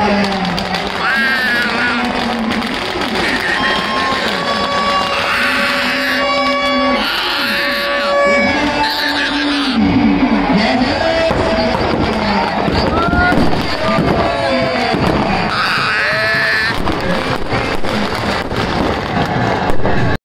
Yeah.